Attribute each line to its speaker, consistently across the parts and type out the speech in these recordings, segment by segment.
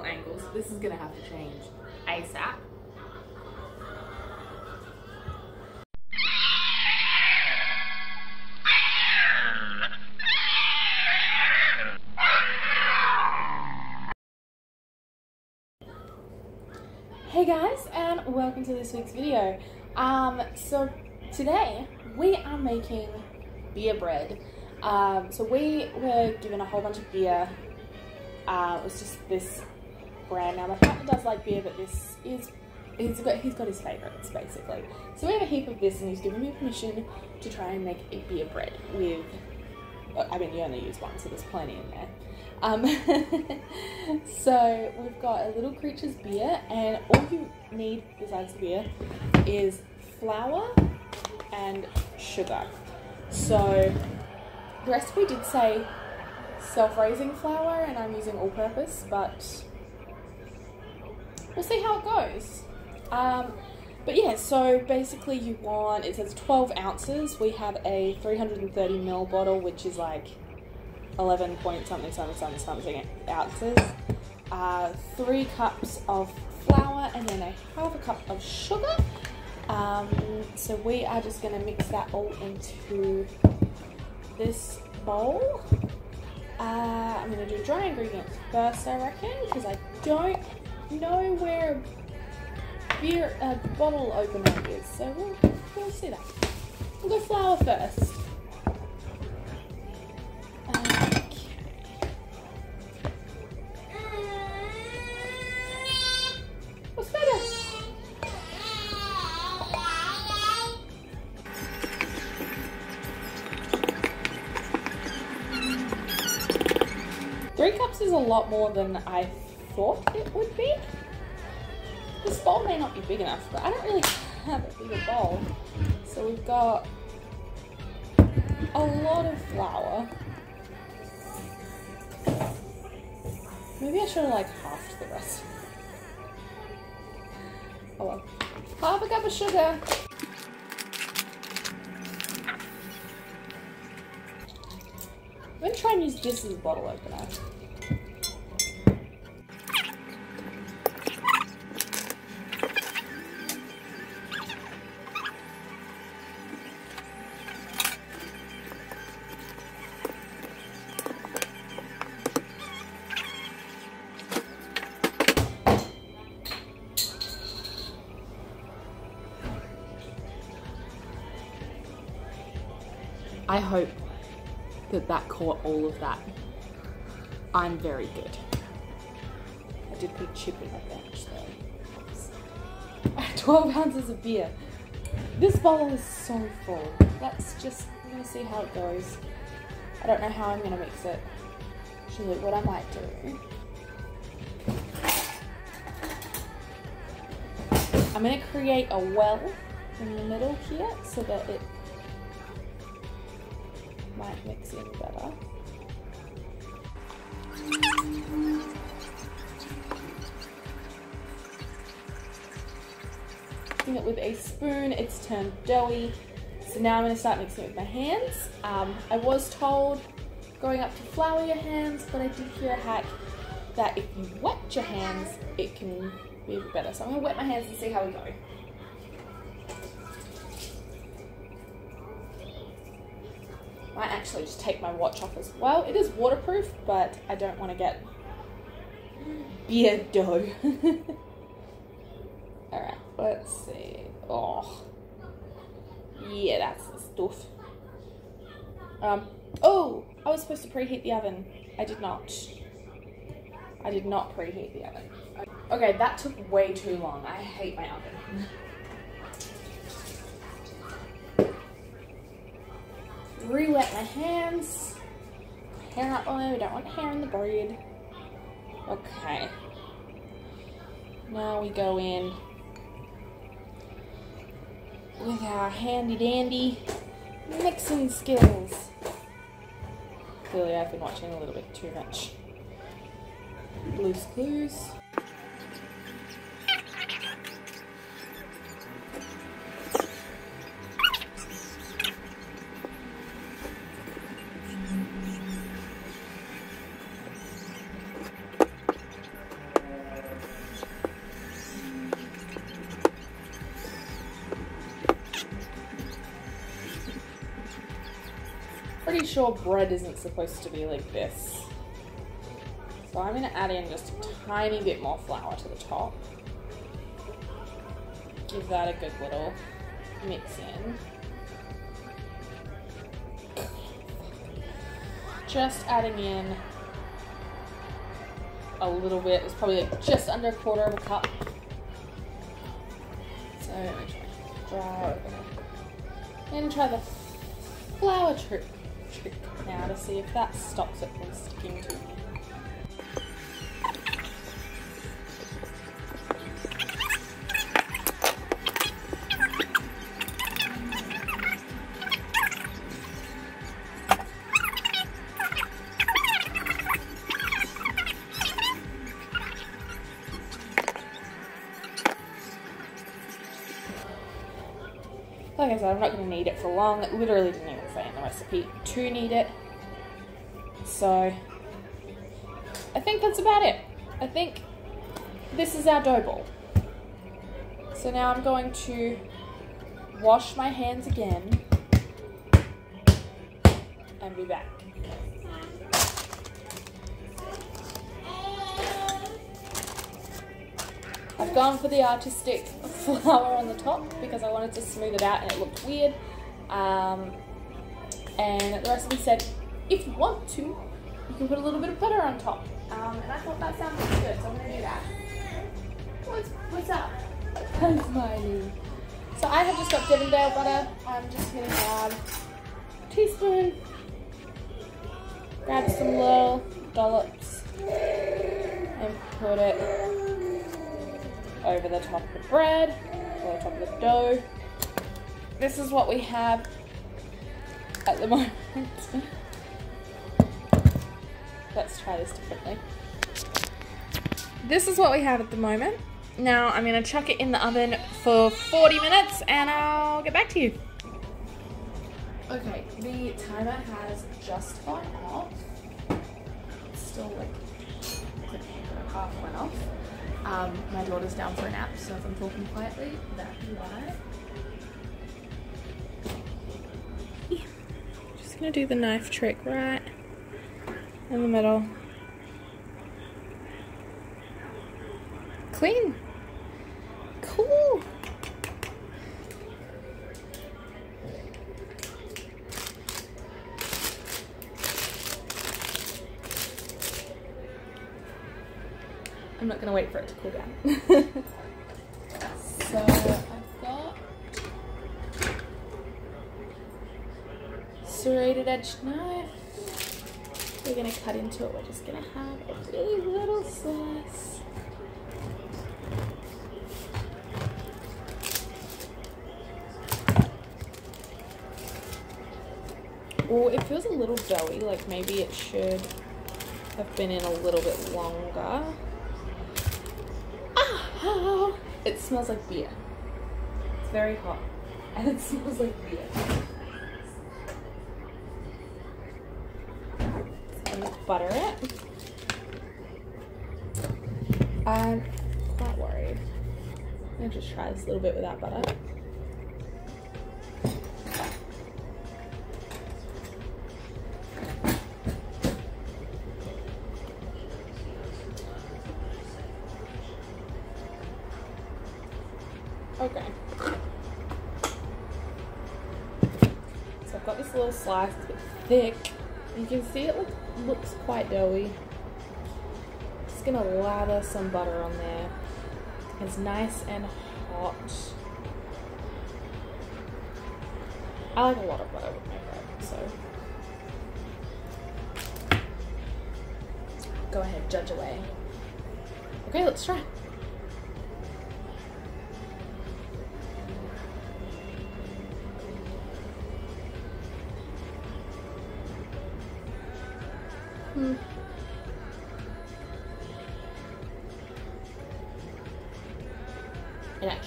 Speaker 1: angles. This is gonna have to change ASAP. Hey guys, and welcome to this week's video. Um, so today we are making beer bread. Um, so we were given a whole bunch of beer. Uh, it was just this brand. Now my partner does like beer, but this is he's got he's got his favourites basically. So we have a heap of this, and he's given me permission to try and make a beer bread with. I mean, you only use one, so there's plenty in there. Um, so we've got a Little Creatures beer, and all you need besides the beer is flour and sugar. So the recipe did say self-raising flour, and I'm using all-purpose, but we'll see how it goes. Um, but yeah, so basically you want, it says 12 ounces. We have a 330 ml bottle, which is like 11 point something something something something ounces. Uh, three cups of flour and then a half a cup of sugar. Um, so we are just going to mix that all into this bowl. Uh, I'm going to do dry ingredients first, I reckon, because I don't know where beer uh, bottle opener is. So we'll, we'll see that. We'll go flour first. What's? Three cups is a lot more than I thought it would be. This bowl may not be big enough, but I don't really have a bigger bowl. So we've got a lot of flour. Maybe I should have like halved the rest. Oh well. Half a cup of sugar. I'm gonna try and use this as a bottle opener. I hope that that caught all of that. I'm very good. I did put chip in my bench though. 12 ounces of beer. This bottle is so full. Let's just, see how it goes. I don't know how I'm gonna mix it. Actually, what I might do. I'm gonna create a well in the middle here so that it might mix in better. Mixing it with a spoon, it's turned doughy. So now I'm going to start mixing it with my hands. Um, I was told going up to flour your hands, but I did hear a hack that if you wet your hands, it can be better. So I'm going to wet my hands and see how we go. Might actually just take my watch off as well. It is waterproof, but I don't want to get beer dough. Alright, let's see. Oh. Yeah, that's the stuff. Um, oh, I was supposed to preheat the oven. I did not. I did not preheat the oven. Okay, that took way too long. I hate my oven. re-wet my hands. Hair up on we don't want hair in the braid. Okay. Now we go in with our handy dandy mixing skills. Clearly I've been watching a little bit too much Blue's Clues. Sure bread isn't supposed to be like this. So I'm going to add in just a tiny bit more flour to the top. Give that a good little mix in. Just adding in a little bit. It's probably like just under a quarter of a cup. So let me try dry And try the flour now to see if that stops it from sticking to me. Like I said, I'm not going to knead it for long. It literally didn't even say in the recipe to knead it. So, I think that's about it. I think this is our dough ball. So now I'm going to wash my hands again and be back. I've gone for the artistic flour on the top because I wanted to smooth it out and it looked weird. Um, and the recipe said, if you want to, you can put a little bit of butter on top. Um, and I thought that sounded good, so I'm going to do that. What's, what's up? I'm. So I have just got Devondale butter. I'm just going to add a teaspoon, grab some little dollops, and put it over the top of the bread, over the top of the dough. This is what we have at the moment. Let's try this differently. This is what we have at the moment. Now I'm going to chuck it in the oven for 40 minutes and I'll get back to you. Okay, the timer has just gone off. It's still like half went off. Um, my daughter's down for a nap, so if I'm talking quietly, that's why. Just gonna do the knife trick right in the middle. Clean. Cool. I'm not gonna wait for it to cool down. so I've got serrated edge knife. We're gonna cut into it. We're just gonna have a really little slice. Oh, it feels a little doughy, like maybe it should have been in a little bit longer. It smells like beer. It's very hot. And it smells like beer. So I'm to butter it. I'm quite worried. I'm to just try this a little bit without butter. I've got this little slice, it's a bit thick. You can see it look, looks quite doughy. Just gonna lather some butter on there. It's nice and hot. I like a lot of butter with my bread, so. Go ahead, judge away. Okay, let's try.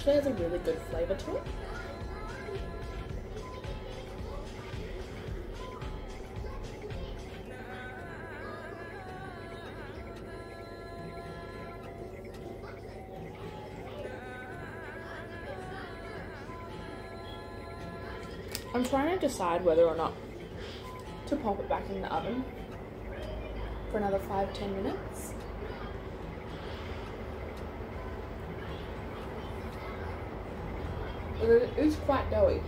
Speaker 1: Actually has a really good flavour to it. I'm trying to decide whether or not to pop it back in the oven for another five ten minutes. But it is quite doughy.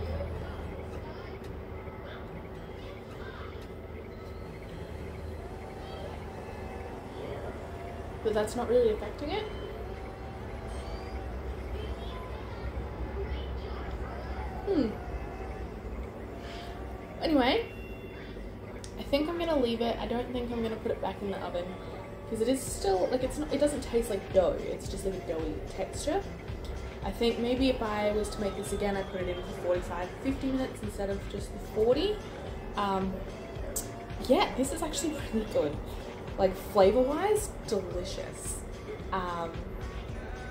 Speaker 1: But that's not really affecting it. Hmm. Anyway, I think I'm gonna leave it. I don't think I'm gonna put it back in the oven because it is still like it's not. It doesn't taste like dough. It's just like a doughy texture. I think maybe if I was to make this again, I'd put it in for 45, 50 minutes instead of just the 40. Um, yeah, this is actually really good. Like flavor wise, delicious. Um,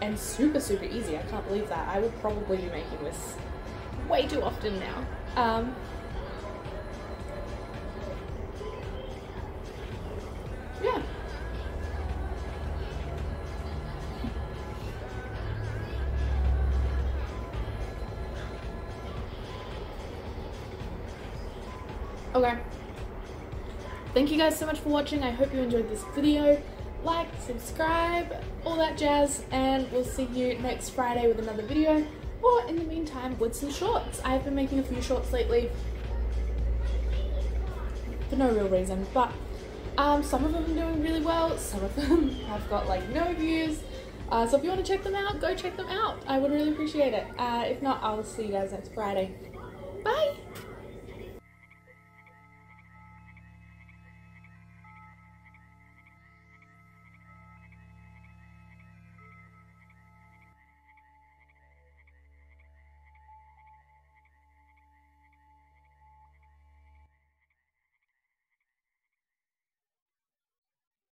Speaker 1: and super, super easy. I can't believe that. I will probably be making this way too often now. Um, Thank you guys so much for watching. I hope you enjoyed this video. Like, subscribe, all that jazz, and we'll see you next Friday with another video, or in the meantime, with some shorts. I've been making a few shorts lately for no real reason, but um, some of them are doing really well, some of them have got like no views. Uh, so if you want to check them out, go check them out. I would really appreciate it. Uh, if not, I'll see you guys next Friday. Bye!